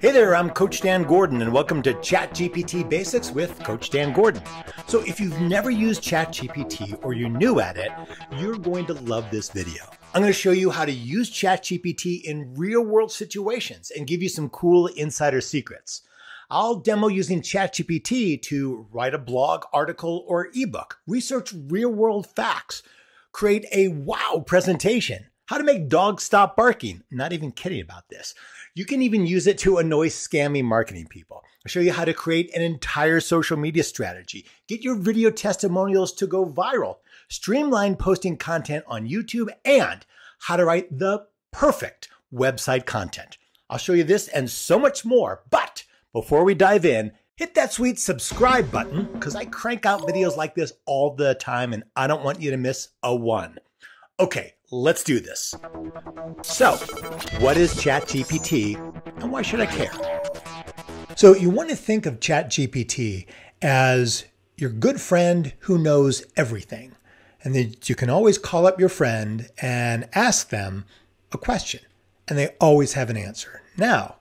Hey there, I'm Coach Dan Gordon, and welcome to ChatGPT Basics with Coach Dan Gordon. So, if you've never used ChatGPT or you're new at it, you're going to love this video. I'm going to show you how to use ChatGPT in real world situations and give you some cool insider secrets. I'll demo using ChatGPT to write a blog, article, or ebook, research real world facts, create a wow presentation, how to make dogs stop barking. Not even kidding about this. You can even use it to annoy scammy marketing people. I'll show you how to create an entire social media strategy, get your video testimonials to go viral, streamline posting content on YouTube, and how to write the perfect website content. I'll show you this and so much more. But before we dive in, hit that sweet subscribe button because I crank out videos like this all the time and I don't want you to miss a one. Okay, let's do this. So, what is ChatGPT and why should I care? So, you want to think of ChatGPT as your good friend who knows everything. And that you can always call up your friend and ask them a question, and they always have an answer. Now,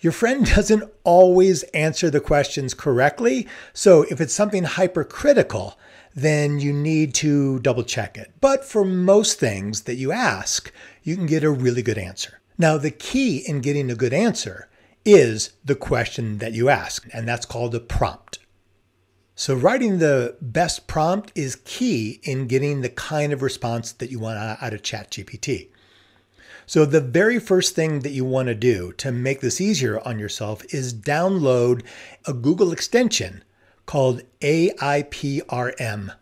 your friend doesn't always answer the questions correctly. So if it's something hypercritical, then you need to double check it. But for most things that you ask, you can get a really good answer. Now, the key in getting a good answer is the question that you ask, and that's called a prompt. So, writing the best prompt is key in getting the kind of response that you want out of ChatGPT. So, the very first thing that you want to do to make this easier on yourself is download a Google extension called AIPRM.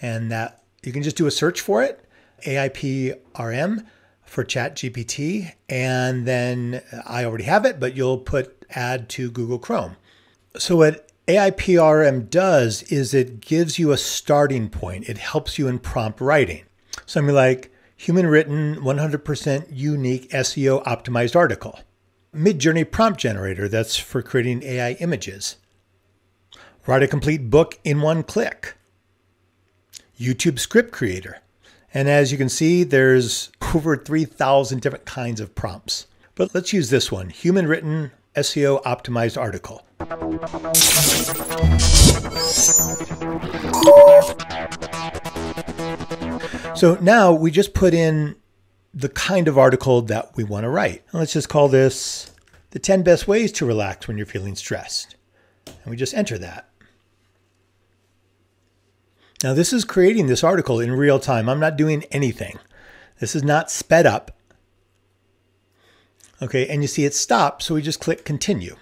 And that you can just do a search for it, AIPRM for ChatGPT. And then I already have it, but you'll put add to Google Chrome. So, what AIPRM does is it gives you a starting point, it helps you in prompt writing. Something like, human written, 100% unique SEO optimized article. Midjourney prompt generator, that's for creating AI images. Write a complete book in one click. YouTube script creator. And as you can see, there's over 3,000 different kinds of prompts. But let's use this one human written SEO optimized article. So now we just put in the kind of article that we want to write. Let's just call this the 10 best ways to relax when you're feeling stressed. And we just enter that. Now, this is creating this article in real time. I'm not doing anything. This is not sped up. Okay, and you see it stopped, so we just click continue.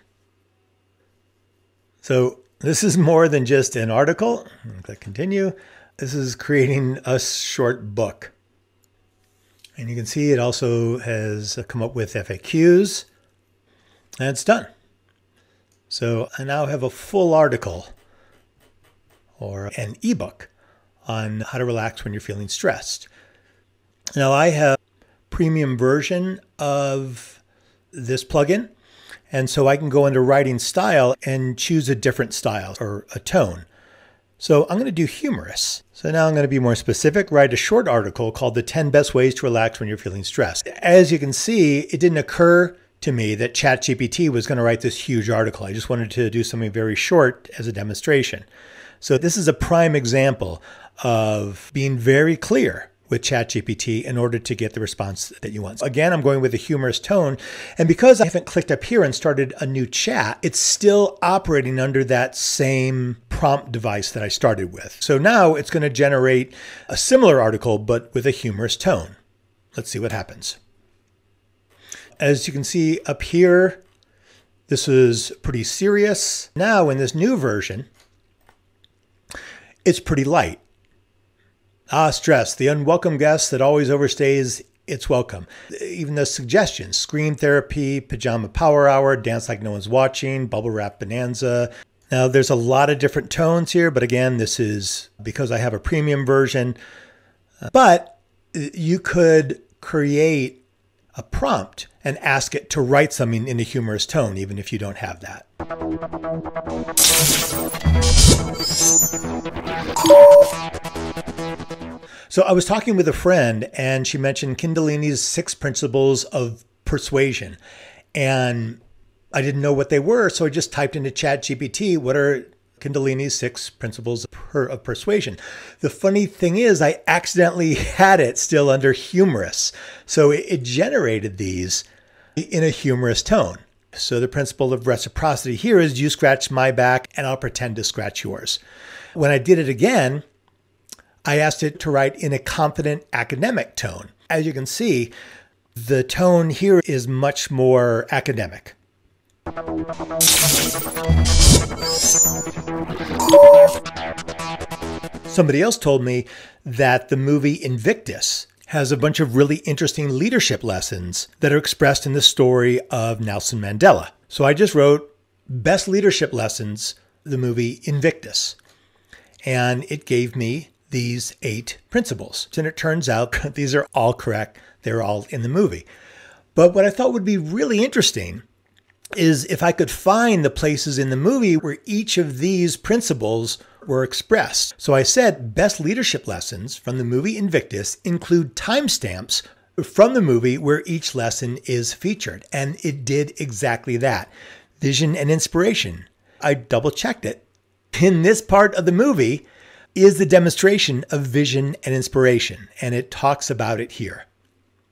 So this is more than just an article. Click continue. This is creating a short book. And you can see it also has come up with FAQs and it's done. So I now have a full article or an ebook on how to relax when you're feeling stressed. Now I have premium version of this plugin. And so I can go into writing style and choose a different style or a tone. So I'm going to do humorous. So now I'm going to be more specific, write a short article called The 10 Best Ways to Relax When You're Feeling Stressed. As you can see, it didn't occur to me that ChatGPT was going to write this huge article. I just wanted to do something very short as a demonstration. So this is a prime example of being very clear with ChatGPT in order to get the response that you want. Again, I'm going with a humorous tone. And because I haven't clicked up here and started a new chat, it's still operating under that same prompt device that I started with. So now it's going to generate a similar article, but with a humorous tone. Let's see what happens. As you can see up here, this is pretty serious. Now in this new version, it's pretty light. Ah, stress, the unwelcome guest that always overstays its welcome. Even the suggestions scream therapy, pajama power hour, dance like no one's watching, bubble wrap bonanza. Now, there's a lot of different tones here, but again, this is because I have a premium version. But you could create a prompt and ask it to write something in a humorous tone, even if you don't have that. So I was talking with a friend and she mentioned Cialdini's six principles of persuasion. And I didn't know what they were, so I just typed into ChatGPT, what are Cialdini's six principles of persuasion. The funny thing is, I accidentally had it still under humorous. So it generated these in a humorous tone. So the principle of reciprocity here is you scratch my back and I'll pretend to scratch yours. When I did it again, I asked it to write in a confident academic tone. As you can see, the tone here is much more academic. Somebody else told me that the movie Invictus has a bunch of really interesting leadership lessons that are expressed in the story of Nelson Mandela. So I just wrote Best Leadership Lessons, the movie Invictus. And it gave me these eight principles. And it turns out these are all correct. They're all in the movie. But what I thought would be really interesting is if I could find the places in the movie where each of these principles were expressed. So I said best leadership lessons from the movie Invictus include timestamps from the movie where each lesson is featured. And it did exactly that vision and inspiration. I double checked it. In this part of the movie is the demonstration of vision and inspiration, and it talks about it here.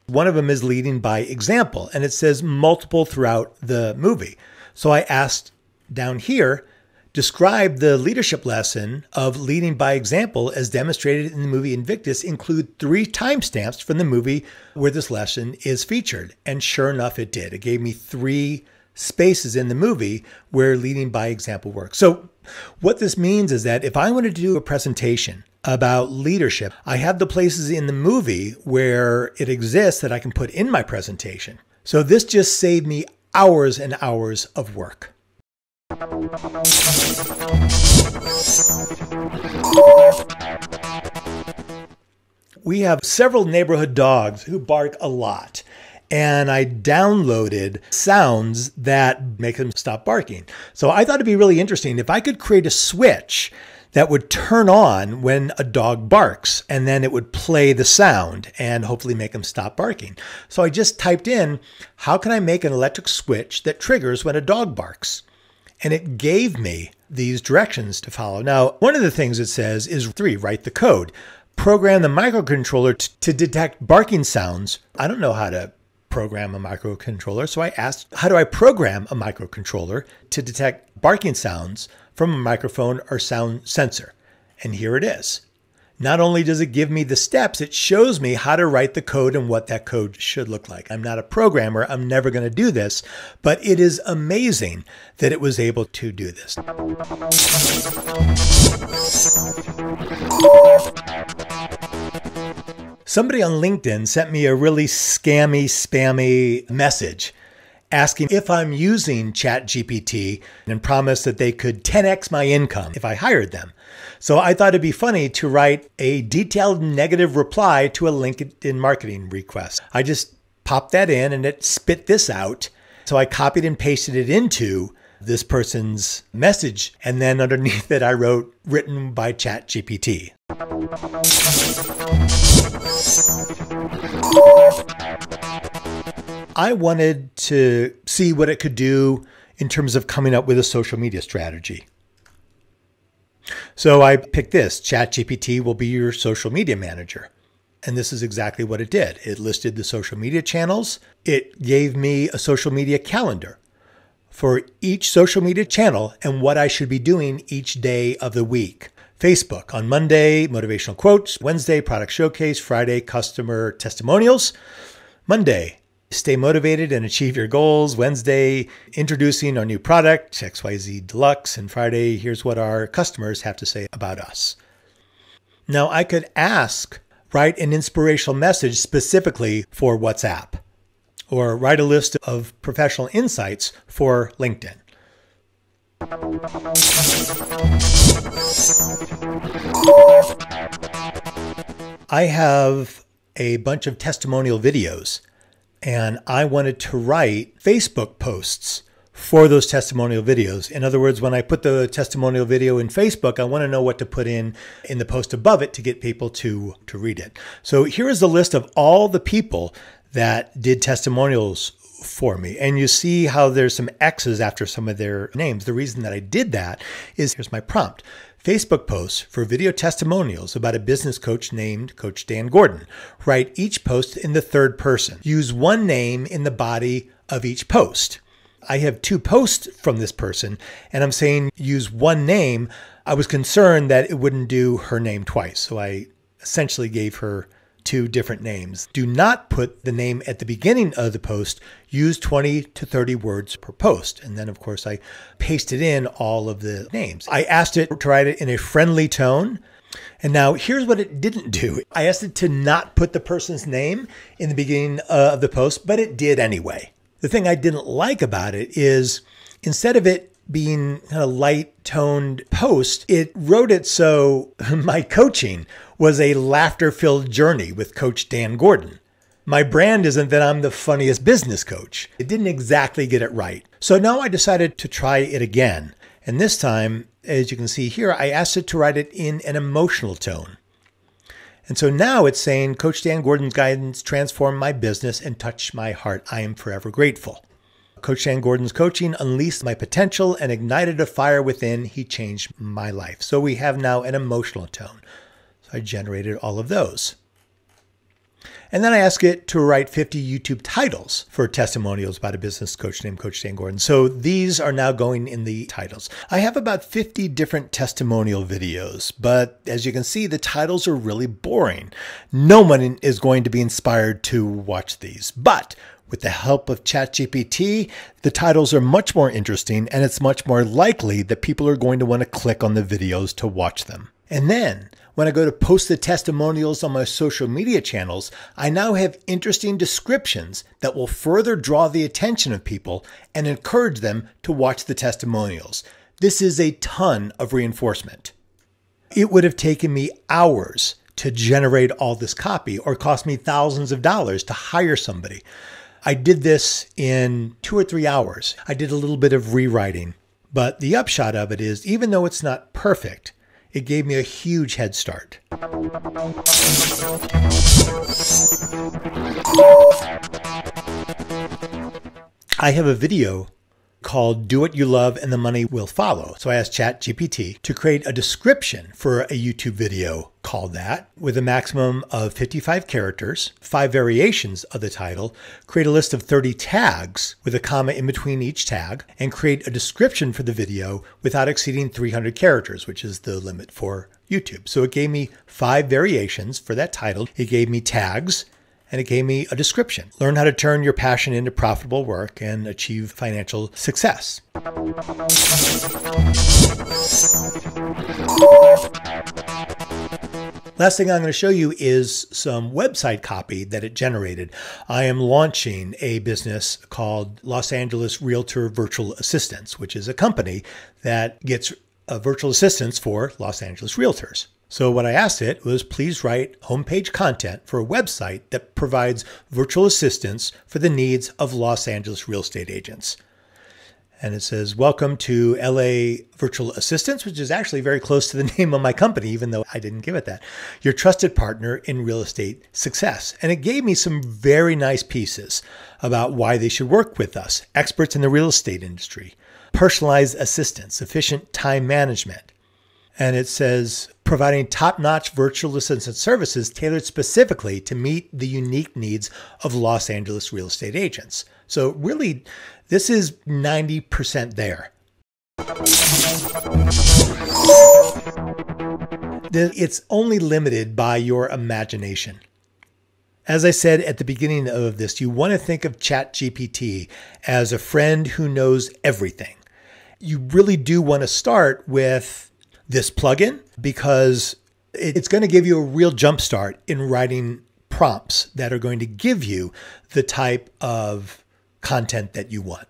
One of them is leading by example, and it says multiple throughout the movie. So I asked down here, describe the leadership lesson of leading by example as demonstrated in the movie Invictus include three timestamps from the movie where this lesson is featured. And sure enough, it did. It gave me three spaces in the movie where leading by example works. So what this means is that if I wanted to do a presentation about leadership. I have the places in the movie where it exists that I can put in my presentation. So this just saved me hours and hours of work. We have several neighborhood dogs who bark a lot. And I downloaded sounds that make them stop barking. So I thought it'd be really interesting if I could create a switch that would turn on when a dog barks and then it would play the sound and hopefully make them stop barking. So I just typed in, how can I make an electric switch that triggers when a dog barks? And it gave me these directions to follow. Now, one of the things it says is three, write the code. Program the microcontroller to detect barking sounds. I don't know how to program a microcontroller. So I asked, how do I program a microcontroller to detect barking sounds from a microphone or sound sensor? And here it is. Not only does it give me the steps, it shows me how to write the code and what that code should look like. I'm not a programmer, I'm never going to do this, but it is amazing that it was able to do this. Somebody on LinkedIn sent me a really scammy, spammy message asking if I'm using ChatGPT and promised that they could 10x my income if I hired them. So I thought it'd be funny to write a detailed negative reply to a LinkedIn marketing request. I just popped that in and it spit this out. So I copied and pasted it into this person's message. And then underneath it, I wrote written by ChatGPT. I wanted to see what it could do in terms of coming up with a social media strategy. So I picked this ChatGPT will be your social media manager. And this is exactly what it did. It listed the social media channels. It gave me a social media calendar for each social media channel and what I should be doing each day of the week. Facebook on Monday, motivational quotes. Wednesday, product showcase. Friday, customer testimonials. Monday, stay motivated and achieve your goals. Wednesday, introducing our new product, XYZ Deluxe. And Friday, here's what our customers have to say about us. Now, I could ask, write an inspirational message specifically for WhatsApp, or write a list of professional insights for LinkedIn. I have a bunch of testimonial videos, and I wanted to write Facebook posts for those testimonial videos. In other words, when I put the testimonial video in Facebook, I want to know what to put in in the post above it to get people to to read it. So here is the list of all the people that did testimonials for me. And you see how there's some X's after some of their names. The reason that I did that is here's my prompt. Facebook posts for video testimonials about a business coach named Coach Dan Gordon. Write each post in the third person. Use one name in the body of each post. I have two posts from this person, and I'm saying use one name. I was concerned that it wouldn't do her name twice. So I essentially gave her two different names. Do not put the name at the beginning of the post. Use 20 to 30 words per post. And then, of course, I pasted in all of the names. I asked it to write it in a friendly tone. And now here's what it didn't do. I asked it to not put the person's name in the beginning uh, of the post, but it did anyway. The thing I didn't like about it is instead of it being kind of light toned post, it wrote it so my coaching was a laughter filled journey with Coach Dan Gordon. My brand isn't that I'm the funniest business coach. It didn't exactly get it right. So now I decided to try it again. And this time, as you can see here, I asked it to write it in an emotional tone. And so now it's saying, Coach Dan Gordon's guidance transformed my business and touched my heart. I am forever grateful. Coach Dan Gordon's coaching unleashed my potential and ignited a fire within. He changed my life. So we have now an emotional tone. I generated all of those. And then I ask it to write 50 YouTube titles for testimonials about a business coach named Coach Dan Gordon. So these are now going in the titles. I have about 50 different testimonial videos, but as you can see, the titles are really boring. No one is going to be inspired to watch these. But with the help of ChatGPT, the titles are much more interesting and it's much more likely that people are going to want to click on the videos to watch them. And then when I go to post the testimonials on my social media channels, I now have interesting descriptions that will further draw the attention of people and encourage them to watch the testimonials. This is a ton of reinforcement. It would have taken me hours to generate all this copy or cost me thousands of dollars to hire somebody. I did this in two or three hours. I did a little bit of rewriting, but the upshot of it is even though it's not perfect, it gave me a huge head start. I have a video called Do What You Love and the Money Will Follow. So I asked ChatGPT to create a description for a YouTube video called that with a maximum of 55 characters, five variations of the title, create a list of 30 tags with a comma in between each tag, and create a description for the video without exceeding 300 characters, which is the limit for YouTube. So it gave me five variations for that title. It gave me tags and it gave me a description. Learn how to turn your passion into profitable work and achieve financial success. Last thing I'm going to show you is some website copy that it generated. I am launching a business called Los Angeles Realtor Virtual Assistants, which is a company that gets uh, virtual assistants for Los Angeles realtors. So what I asked it was please write homepage content for a website that provides virtual assistance for the needs of Los Angeles real estate agents. And it says, Welcome to LA Virtual Assistance, which is actually very close to the name of my company, even though I didn't give it that. Your trusted partner in real estate success. And it gave me some very nice pieces about why they should work with us, experts in the real estate industry, personalized assistance, efficient time management. And it says, providing top notch virtual assistant services tailored specifically to meet the unique needs of Los Angeles real estate agents. So, really, this is 90% there. It's only limited by your imagination. As I said at the beginning of this, you want to think of ChatGPT as a friend who knows everything. You really do want to start with this plugin because it's going to give you a real jumpstart in writing prompts that are going to give you the type of content that you want.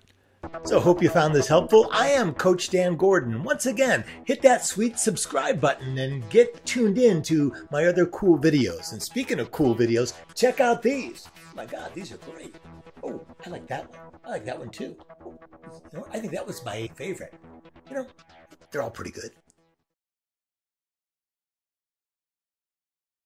So hope you found this helpful. I am Coach Dan Gordon. Once again, hit that sweet subscribe button and get tuned in to my other cool videos. And speaking of cool videos, check out these. My God, these are great. Oh, I like that one. I like that one too. Oh, I think that was my favorite. You know, they're all pretty good.